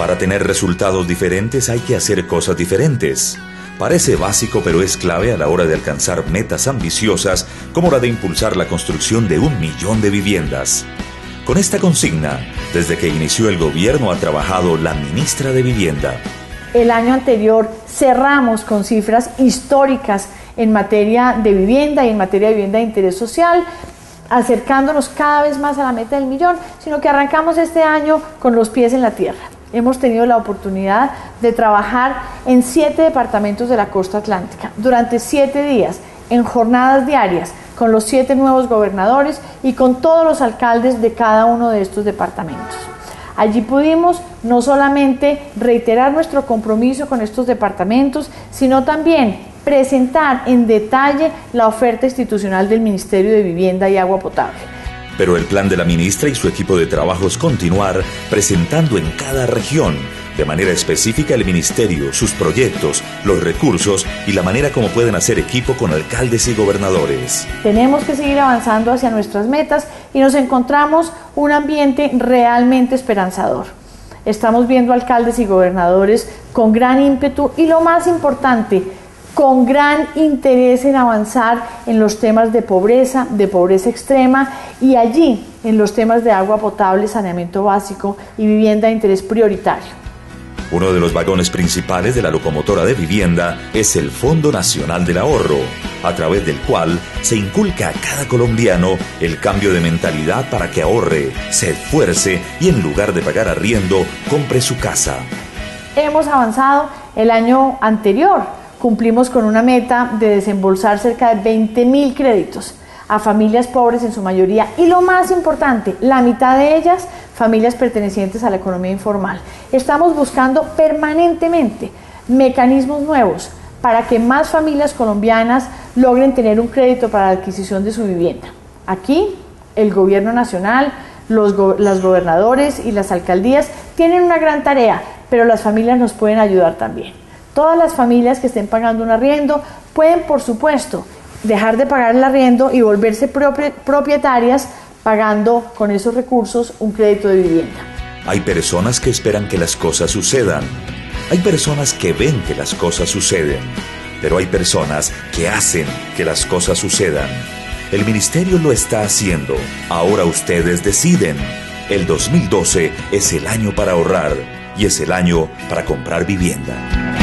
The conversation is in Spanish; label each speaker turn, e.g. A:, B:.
A: Para tener resultados diferentes hay que hacer cosas diferentes. Parece básico pero es clave a la hora de alcanzar metas ambiciosas como la de impulsar la construcción de un millón de viviendas. Con esta consigna, desde que inició el gobierno ha trabajado la ministra de Vivienda.
B: El año anterior cerramos con cifras históricas en materia de vivienda y en materia de vivienda de interés social, acercándonos cada vez más a la meta del millón, sino que arrancamos este año con los pies en la tierra. Hemos tenido la oportunidad de trabajar en siete departamentos de la costa atlántica durante siete días, en jornadas diarias, con los siete nuevos gobernadores y con todos los alcaldes de cada uno de estos departamentos. Allí pudimos no solamente reiterar nuestro compromiso con estos departamentos, sino también presentar en detalle la oferta institucional del Ministerio de Vivienda y Agua Potable.
A: Pero el plan de la ministra y su equipo de trabajo es continuar presentando en cada región de manera específica el ministerio, sus proyectos, los recursos y la manera como pueden hacer equipo con alcaldes y gobernadores.
B: Tenemos que seguir avanzando hacia nuestras metas y nos encontramos un ambiente realmente esperanzador. Estamos viendo alcaldes y gobernadores con gran ímpetu y lo más importante, con gran interés en avanzar en los temas de pobreza, de pobreza extrema y allí en los temas de agua potable, saneamiento básico y vivienda de interés prioritario.
A: Uno de los vagones principales de la locomotora de vivienda es el Fondo Nacional del Ahorro, a través del cual se inculca a cada colombiano el cambio de mentalidad para que ahorre, se esfuerce y en lugar de pagar arriendo, compre su casa.
B: Hemos avanzado el año anterior, cumplimos con una meta de desembolsar cerca de 20 mil créditos a familias pobres en su mayoría y lo más importante, la mitad de ellas familias pertenecientes a la economía informal. Estamos buscando permanentemente mecanismos nuevos para que más familias colombianas logren tener un crédito para la adquisición de su vivienda. Aquí el gobierno nacional, los, los gobernadores y las alcaldías tienen una gran tarea, pero las familias nos pueden ayudar también. Todas las familias que estén pagando un arriendo pueden, por supuesto, dejar de pagar el arriendo y volverse propietarias pagando con esos recursos un crédito de vivienda.
A: Hay personas que esperan que las cosas sucedan. Hay personas que ven que las cosas suceden. Pero hay personas que hacen que las cosas sucedan. El ministerio lo está haciendo. Ahora ustedes deciden. El 2012 es el año para ahorrar y es el año para comprar vivienda.